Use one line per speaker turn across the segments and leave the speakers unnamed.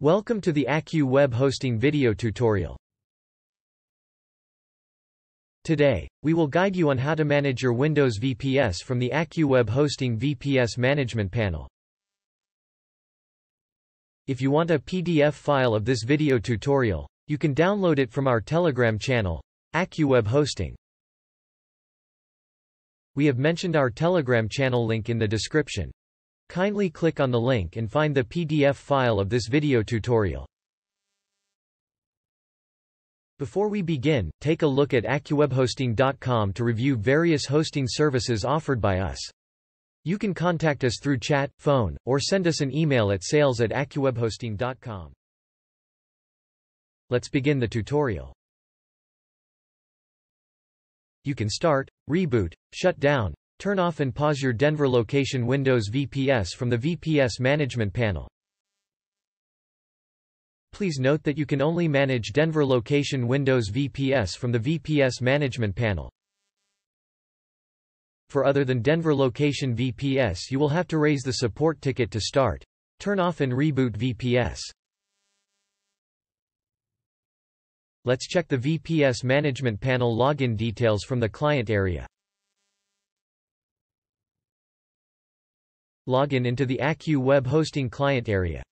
Welcome to the AccuWeb hosting video tutorial. Today, we will guide you on how to manage your Windows VPS from the Accu web hosting VPS management panel. If you want a PDF file of this video tutorial, you can download it from our Telegram channel, AccuWeb Hosting. We have mentioned our Telegram channel link in the description. Kindly click on the link and find the PDF file of this video tutorial. Before we begin, take a look at AccuWebHosting.com to review various hosting services offered by us. You can contact us through chat, phone, or send us an email at sales at AccuWebHosting.com. Let's begin the tutorial. You can start, reboot, shut down, Turn off and pause your Denver location Windows VPS from the VPS management panel. Please note that you can only manage Denver location Windows VPS from the VPS management panel. For other than Denver location VPS you will have to raise the support ticket to start. Turn off and reboot VPS. Let's check the VPS management panel login details from the client area. Login into the AccuWeb hosting client area.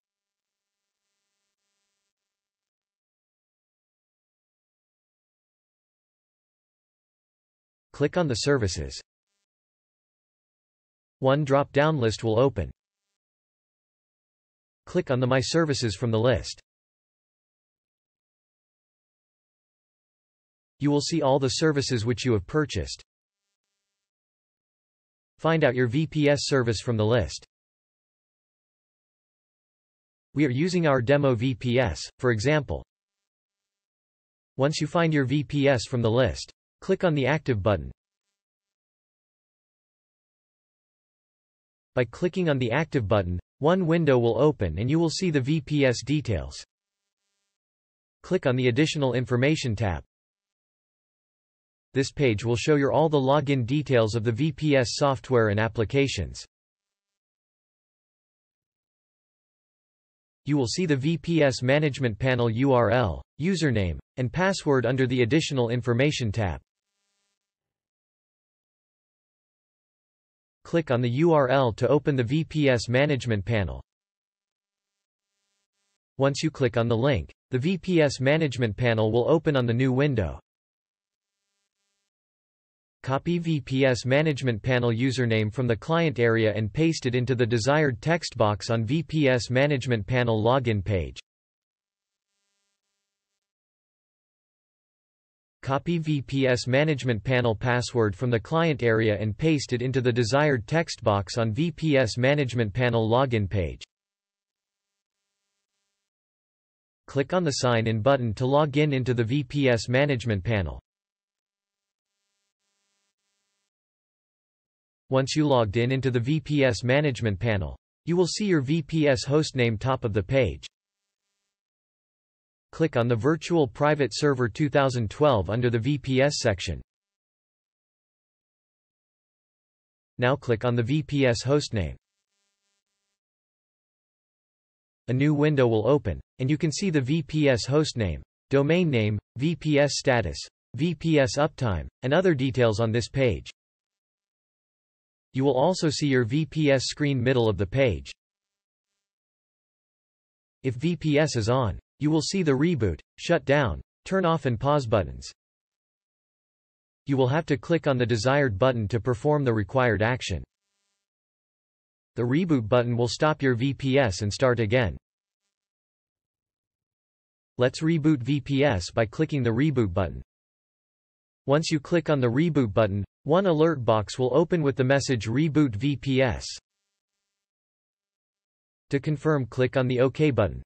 Click on the services. One drop-down list will open. Click on the My Services from the list. You will see all the services which you have purchased. Find out your VPS service from the list. We are using our demo VPS, for example. Once you find your VPS from the list, click on the Active button. By clicking on the Active button, one window will open and you will see the VPS details. Click on the Additional Information tab. This page will show you all the login details of the VPS software and applications. You will see the VPS Management Panel URL, username, and password under the Additional Information tab. Click on the URL to open the VPS Management Panel. Once you click on the link, the VPS Management Panel will open on the new window. Copy VPS Management Panel username from the client area and paste it into the desired text box on VPS Management Panel login page. Copy VPS Management Panel password from the client area and paste it into the desired text box on VPS Management Panel login page. Click on the Sign In button to log in into the VPS Management Panel. Once you logged in into the VPS management panel, you will see your VPS hostname top of the page. Click on the Virtual Private Server 2012 under the VPS section. Now click on the VPS hostname. A new window will open, and you can see the VPS hostname, domain name, VPS status, VPS uptime, and other details on this page. You will also see your VPS screen middle of the page. If VPS is on, you will see the reboot, shut down, turn off and pause buttons. You will have to click on the desired button to perform the required action. The reboot button will stop your VPS and start again. Let's reboot VPS by clicking the reboot button. Once you click on the reboot button, one alert box will open with the message Reboot VPS. To confirm click on the OK button.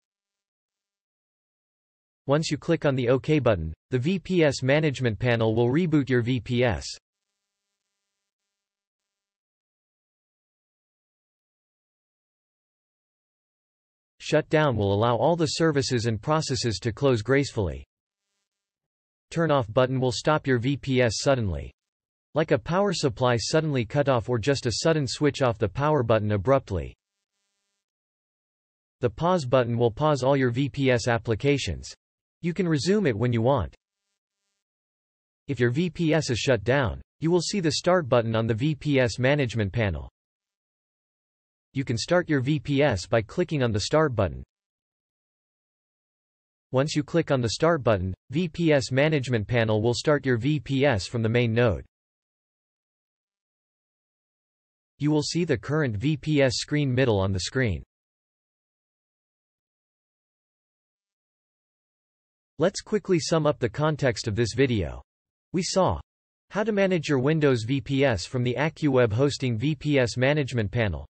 Once you click on the OK button, the VPS management panel will reboot your VPS. Shutdown will allow all the services and processes to close gracefully. Turn off button will stop your VPS suddenly. Like a power supply suddenly cut off or just a sudden switch off the power button abruptly. the pause button will pause all your VPS applications. You can resume it when you want. If your VPS is shut down, you will see the Start button on the VPS management panel. You can start your VPS by clicking on the Start button. Once you click on the Start button, VPS management panel will start your VPS from the main node. You will see the current VPS screen middle on the screen. Let's quickly sum up the context of this video. We saw how to manage your Windows VPS from the AccuWeb Hosting VPS Management Panel.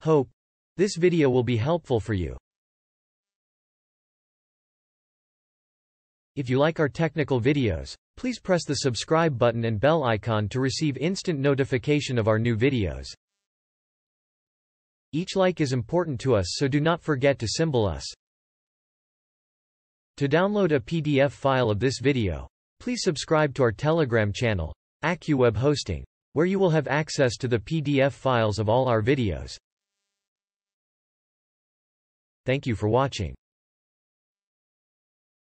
Hope this video will be helpful for you. If you like our technical videos, please press the subscribe button and bell icon to receive instant notification of our new videos. Each like is important to us so do not forget to symbol us. To download a PDF file of this video, please subscribe to our Telegram channel, AccuWeb Hosting, where you will have access to the PDF files of all our videos. Thank you for watching.